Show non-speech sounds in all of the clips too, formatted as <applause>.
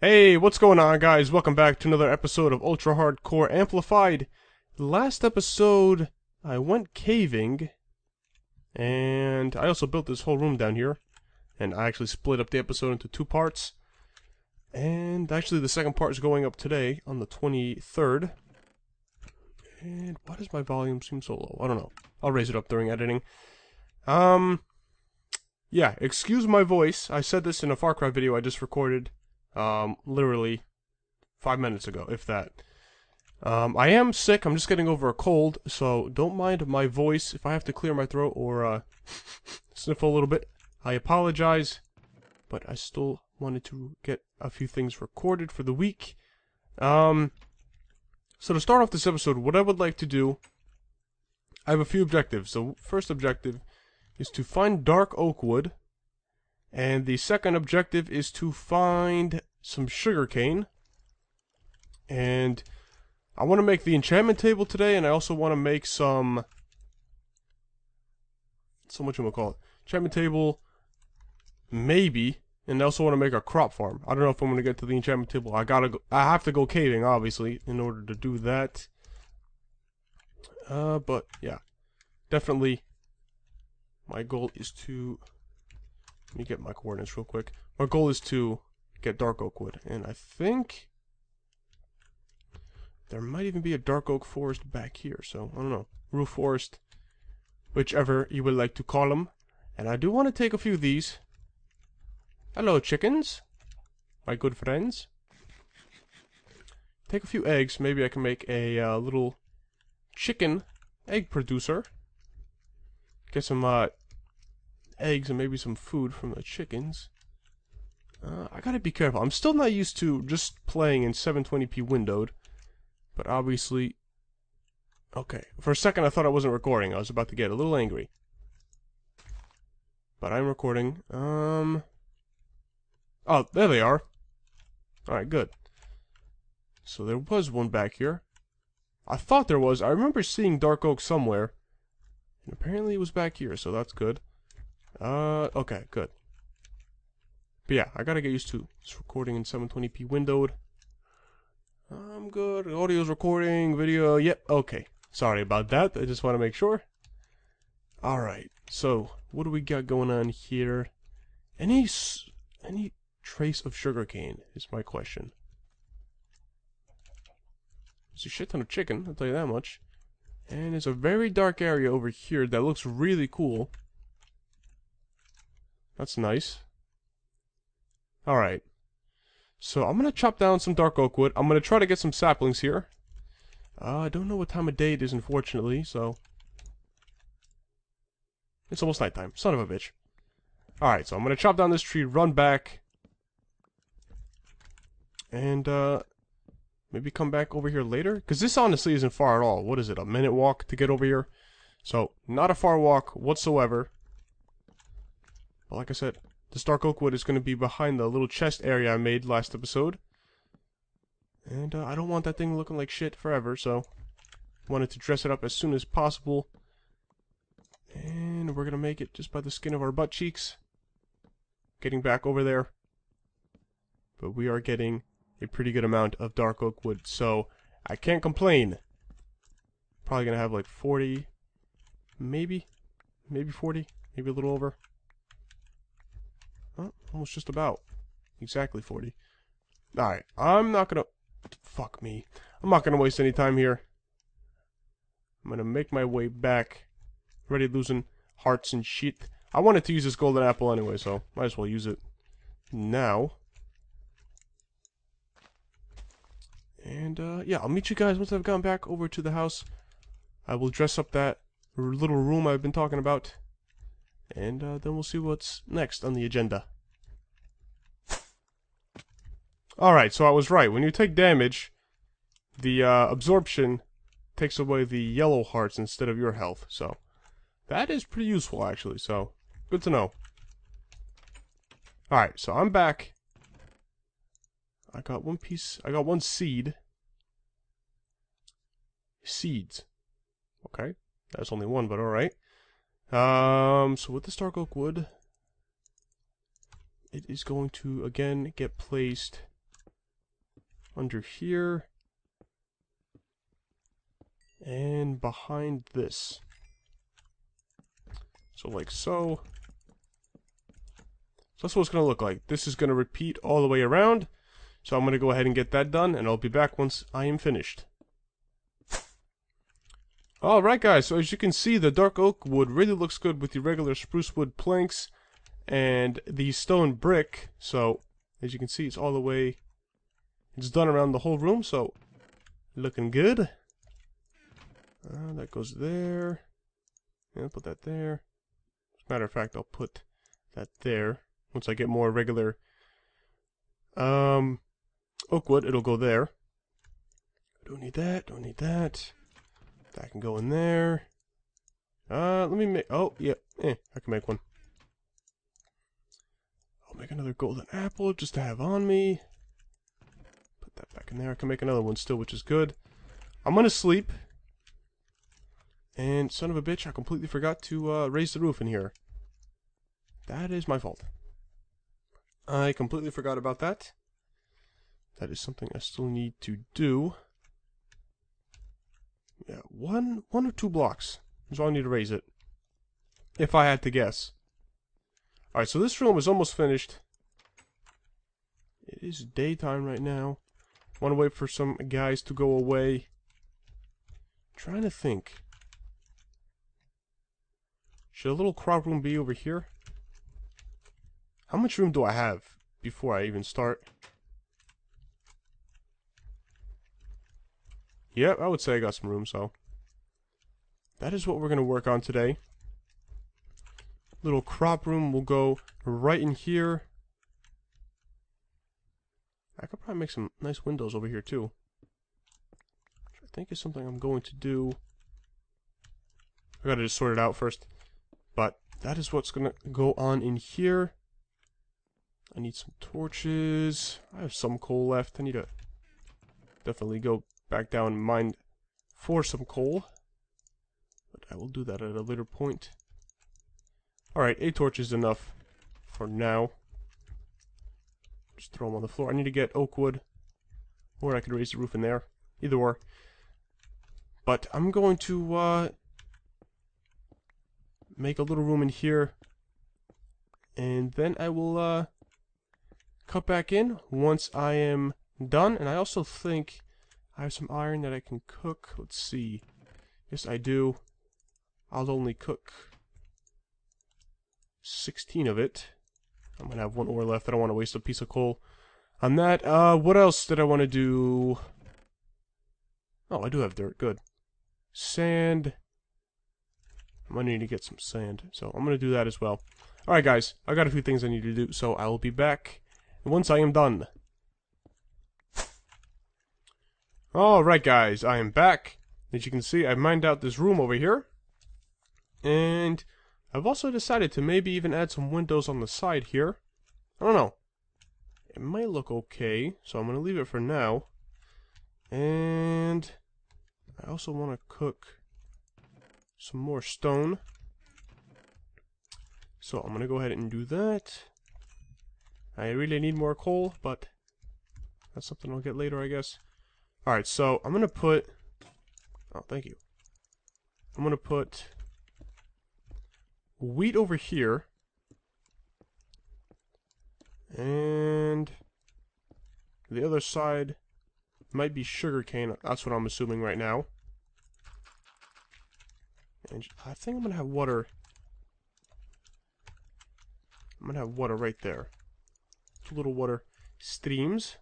Hey, what's going on, guys? Welcome back to another episode of Ultra Hardcore Amplified. Last episode, I went caving, and I also built this whole room down here, and I actually split up the episode into two parts. And actually, the second part is going up today on the 23rd. And why does my volume seem so low? I don't know. I'll raise it up during editing. Um, yeah, excuse my voice. I said this in a Far Cry video I just recorded, um, literally five minutes ago, if that. Um, I am sick. I'm just getting over a cold, so don't mind my voice if I have to clear my throat or uh, <laughs> sniffle a little bit. I apologize, but I still wanted to get a few things recorded for the week. Um, so to start off this episode, what I would like to do, I have a few objectives. So first objective is to find dark oak wood, and the second objective is to find some sugarcane. And I want to make the enchantment table today, and I also want to make some. So much I'm gonna call it enchantment table, maybe, and I also want to make a crop farm. I don't know if I'm gonna get to the enchantment table. I gotta go. I have to go caving, obviously, in order to do that. Uh, but yeah, definitely. My goal is to. Let me get my coordinates real quick. My goal is to get dark oak wood, and I think there might even be a dark oak forest back here. So I don't know, roof forest, whichever you would like to call them. And I do want to take a few of these. Hello, chickens, my good friends. Take a few eggs. Maybe I can make a uh, little chicken egg producer. Get some uh, eggs and maybe some food from the chickens. Uh, I gotta be careful. I'm still not used to just playing in 720p windowed. But obviously... Okay. For a second I thought I wasn't recording. I was about to get a little angry. But I'm recording. Um... Oh, there they are. Alright, good. So there was one back here. I thought there was. I remember seeing dark oak somewhere. And apparently it was back here, so that's good. Uh, okay, good. But yeah, I gotta get used to this recording in 720p windowed. I'm good. Audio's recording, video, yep, okay. Sorry about that, I just want to make sure. Alright, so, what do we got going on here? Any, any trace of sugarcane is my question. There's a shit ton of chicken, I'll tell you that much. And there's a very dark area over here that looks really cool. That's nice. Alright. So I'm going to chop down some dark oak wood. I'm going to try to get some saplings here. Uh, I don't know what time of day it is, unfortunately, so... It's almost nighttime. Son of a bitch. Alright, so I'm going to chop down this tree, run back. And, uh... Maybe come back over here later? Because this honestly isn't far at all. What is it, a minute walk to get over here? So, not a far walk whatsoever. But like I said, this dark oak wood is going to be behind the little chest area I made last episode. And uh, I don't want that thing looking like shit forever, so... Wanted to dress it up as soon as possible. And we're going to make it just by the skin of our butt cheeks. Getting back over there. But we are getting a pretty good amount of dark oak wood, so I can't complain. Probably gonna have like 40, maybe, maybe 40, maybe a little over. Oh, almost just about. Exactly 40. Alright, I'm not gonna... Fuck me. I'm not gonna waste any time here. I'm gonna make my way back. Ready losing hearts and shit. I wanted to use this golden apple anyway, so might as well use it now. And, uh, yeah, I'll meet you guys once I've gone back over to the house. I will dress up that little room I've been talking about. And, uh, then we'll see what's next on the agenda. Alright, so I was right. When you take damage, the, uh, absorption takes away the yellow hearts instead of your health, so... That is pretty useful, actually, so... Good to know. Alright, so I'm back. I got one piece, I got one seed. Seeds. Okay, that's only one, but alright. Um, so with the dark oak wood, it is going to, again, get placed under here, and behind this. So like so. So that's what it's going to look like. This is going to repeat all the way around. So I'm going to go ahead and get that done, and I'll be back once I am finished. Alright guys, so as you can see, the dark oak wood really looks good with the regular spruce wood planks and the stone brick. So, as you can see, it's all the way, it's done around the whole room, so looking good. Uh, that goes there. Yeah, put that there. As a matter of fact, I'll put that there. Once I get more regular um, oak wood, it'll go there. Don't need that, don't need that. That can go in there. Uh, let me make, oh, yeah, eh, I can make one. I'll make another golden apple just to have on me. Put that back in there. I can make another one still, which is good. I'm gonna sleep. And son of a bitch, I completely forgot to uh, raise the roof in here. That is my fault. I completely forgot about that. That is something I still need to do. Yeah, one, one or two blocks all I need to raise it. If I had to guess. Alright, so this room is almost finished. It is daytime right now. Want to wait for some guys to go away. trying to think. Should a little crop room be over here? How much room do I have before I even start? Yep, I would say I got some room, so. That is what we're going to work on today. Little crop room will go right in here. I could probably make some nice windows over here, too. Which I think is something I'm going to do. I gotta just sort it out first. But that is what's gonna go on in here. I need some torches. I have some coal left. I need to definitely go back down and mine for some coal. But I will do that at a later point. Alright, eight torches is enough for now. Just throw them on the floor. I need to get oak wood. Or I could raise the roof in there. Either or. But I'm going to uh, make a little room in here. And then I will uh, cut back in once I am done. And I also think I have some iron that I can cook. Let's see. Yes, I do. I'll only cook 16 of it. I'm gonna have one ore left. I don't want to waste a piece of coal on that. Uh, what else did I want to do? Oh, I do have dirt. Good. Sand. I'm gonna need to get some sand, so I'm gonna do that as well. Alright guys, I got a few things I need to do, so I will be back once I am done. Alright guys, I am back. As you can see, I've mined out this room over here. And I've also decided to maybe even add some windows on the side here. I don't know. It might look okay, so I'm going to leave it for now. And I also want to cook some more stone. So I'm going to go ahead and do that. I really need more coal, but that's something I'll get later, I guess. Alright, so I'm to put... Oh, thank you. I'm to put wheat over here. And the other side might be sugarcane. That's what I'm assuming right now. And I think I'm going to have water. I'm going to have water right there. Two little water streams.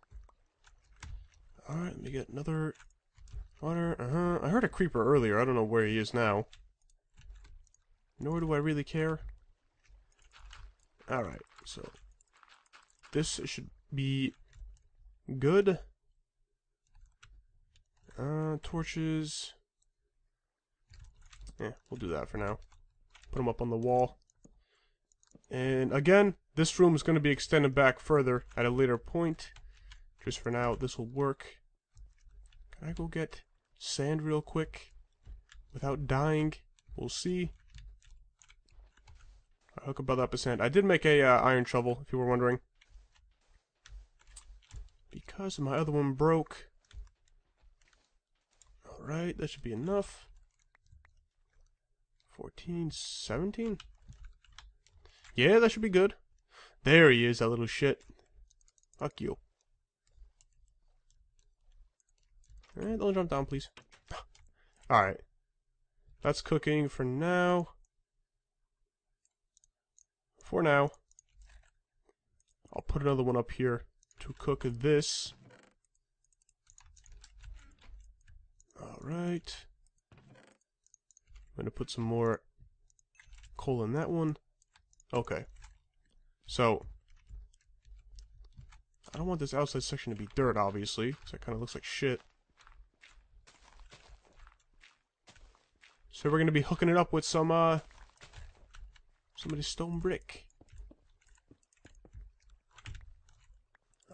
Alright, let me get another water. Uh-huh. I heard a creeper earlier. I don't know where he is now. Nor do I really care. Alright, so this should be good. Uh, torches. Yeah, we'll do that for now. Put them up on the wall. And again, this room is going to be extended back further at a later point. Just for now, this will work. Can I go get sand real quick? Without dying? We'll see. I hook about that percent. I did make a uh, iron shovel, if you were wondering. because my other one broke. Alright, that should be enough. 14, 17? Yeah, that should be good. There he is, that little shit. Fuck you. Alright, don't jump down, please. <sighs> Alright. That's cooking for now. For now. I'll put another one up here to cook this. Alright. I'm going to put some more coal in that one. Okay. So, I don't want this outside section to be dirt, obviously, because that kind of looks like shit. So we're to be hooking it up with some, uh, some of this stone brick.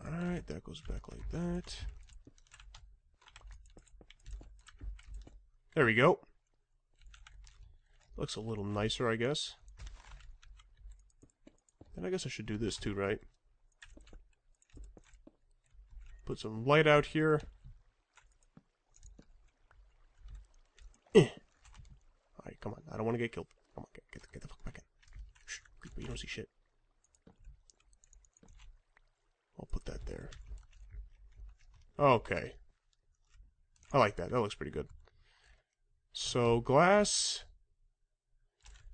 Alright, that goes back like that. There we go. Looks a little nicer, I guess. And I guess I should do this too, right? Put some light out here. Eh. Alright, come on. I don't want to get killed. Come on, get, get, get the fuck back in. Shh, you don't see shit. I'll put that there. Okay. I like that. That looks pretty good. So, glass.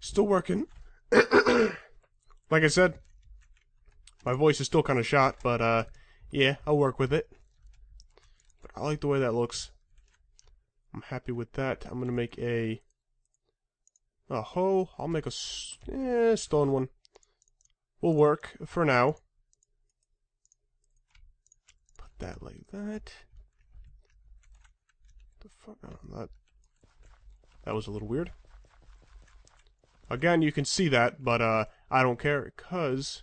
Still working. <coughs> like I said, my voice is still kind of shot, but, uh, yeah, I'll work with it. But I like the way that looks. I'm happy with that. I'm gonna make a... A hoe. I'll make a eh, stone one. Will work for now Put that like that. The fuck? Oh, that that was a little weird. Again, you can see that, but uh, I don't care because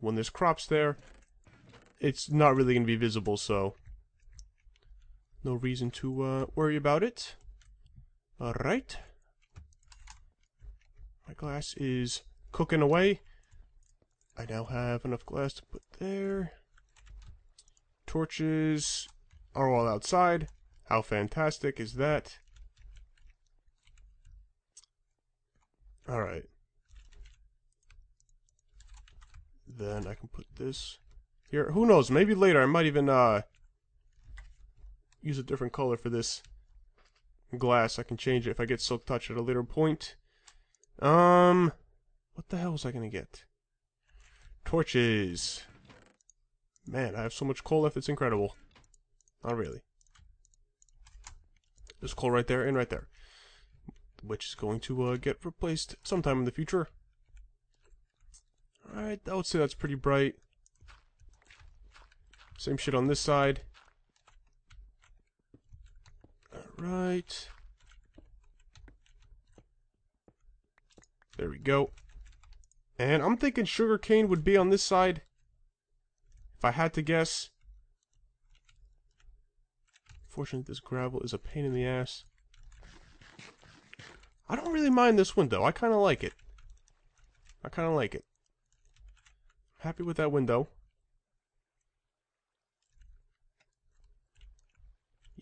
when there's crops there, it's not really going to be visible, so no reason to uh, worry about it. Alright. My glass is cooking away. I now have enough glass to put there. Torches are all outside. How fantastic is that? Alright. Then I can put this here. Who knows? Maybe later I might even uh, use a different color for this glass. I can change it if I get silk touch at a later point. Um, what the hell was I gonna get? Torches. Man, I have so much coal left, it's incredible. Not really. There's coal right there and right there. Which is going to uh, get replaced sometime in the future. Alright, I would say that's pretty bright. Same shit on this side. Alright. There we go. And I'm thinking sugarcane would be on this side. If I had to guess... Fortunately, this gravel is a pain in the ass. I don't really mind this window. I kind of like it. I kind of like it. Happy with that window.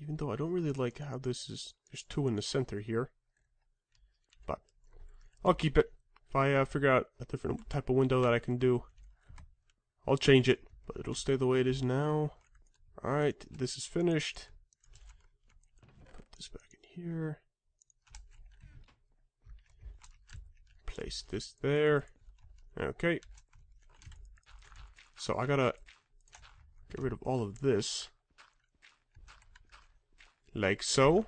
Even though I don't really like how this is... There's two in the center here. I'll keep it. If I uh, figure out a different type of window that I can do, I'll change it. But it'll stay the way it is now. Alright, this is finished. Put this back in here. Place this there. Okay. So I gotta get rid of all of this. Like so.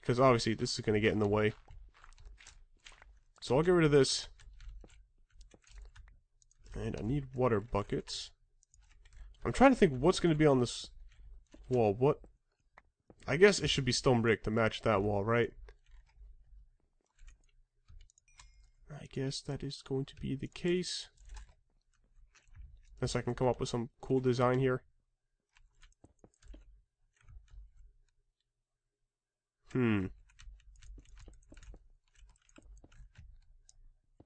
Because obviously this is going to get in the way. So I'll get rid of this. And I need water buckets. I'm trying to think what's going to be on this wall. What? I guess it should be stone brick to match that wall, right? I guess that is going to be the case. Unless I can come up with some cool design here. Hmm.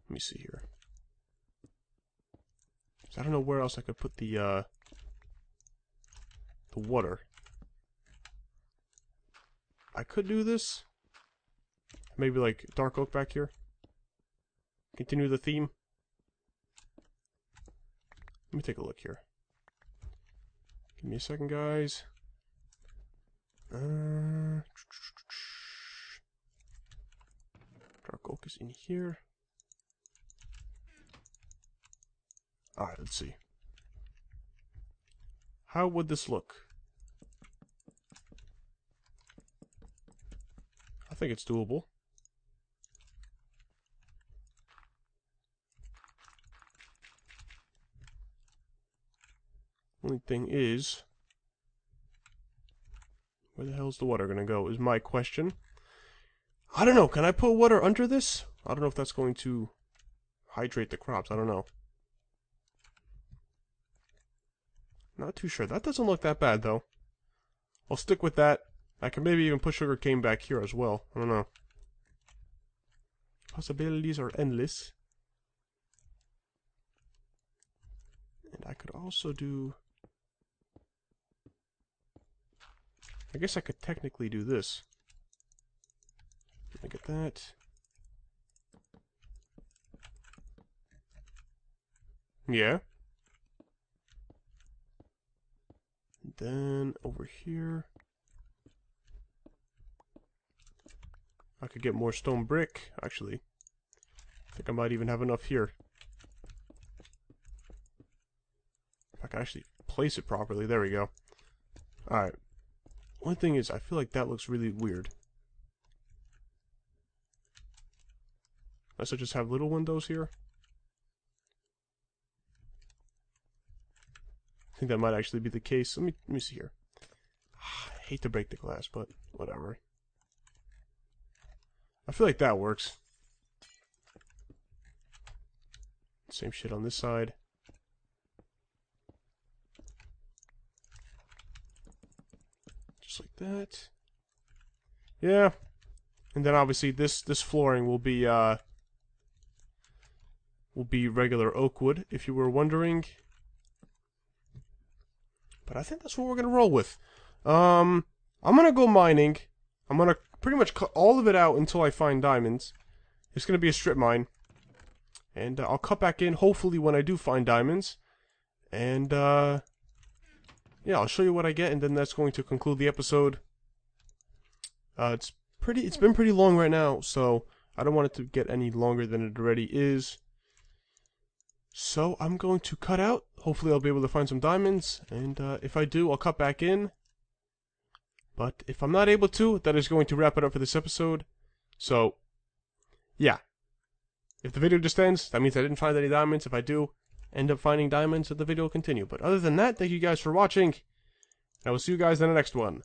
Let me see here. I don't know where else I could put the, uh, the water. I could do this. Maybe like dark oak back here. Continue the theme. Let me take a look here. Give me a second, guys. Uh, <tsk> dark oak is in here. Alright, let's see. How would this look? I think it's doable. Only thing is, where the hell's the water gonna go is my question. I don't know, can I put water under this? I don't know if that's going to hydrate the crops, I don't know. Not too sure. That doesn't look that bad, though. I'll stick with that. I can maybe even put sugar cane back here as well. I don't know. Possibilities are endless. And I could also do... I guess I could technically do this. Look at that. Yeah. And then over here, I could get more stone brick, actually. I think I might even have enough here. If I can actually place it properly, there we go. Alright. One thing is, I feel like that looks really weird. Unless I just have little windows here. I think that might actually be the case. Let me let me see here. I hate to break the glass, but whatever. I feel like that works. Same shit on this side. Just like that. Yeah. And then obviously this this flooring will be uh will be regular oak wood if you were wondering. But I think that's what we're gonna roll with. Um I'm gonna go mining. I'm gonna pretty much cut all of it out until I find diamonds. It's gonna be a strip mine. And uh, I'll cut back in hopefully when I do find diamonds. And uh yeah, I'll show you what I get, and then that's going to conclude the episode. Uh, it's pretty. It's been pretty long right now, so I don't want it to get any longer than it already is. So I'm going to cut out. Hopefully, I'll be able to find some diamonds, and uh, if I do, I'll cut back in. But if I'm not able to, that is going to wrap it up for this episode. So, yeah. If the video just ends, that means I didn't find any diamonds. If I do, end up finding diamonds, the video will continue. But other than that, thank you guys for watching. And I will see you guys in the next one.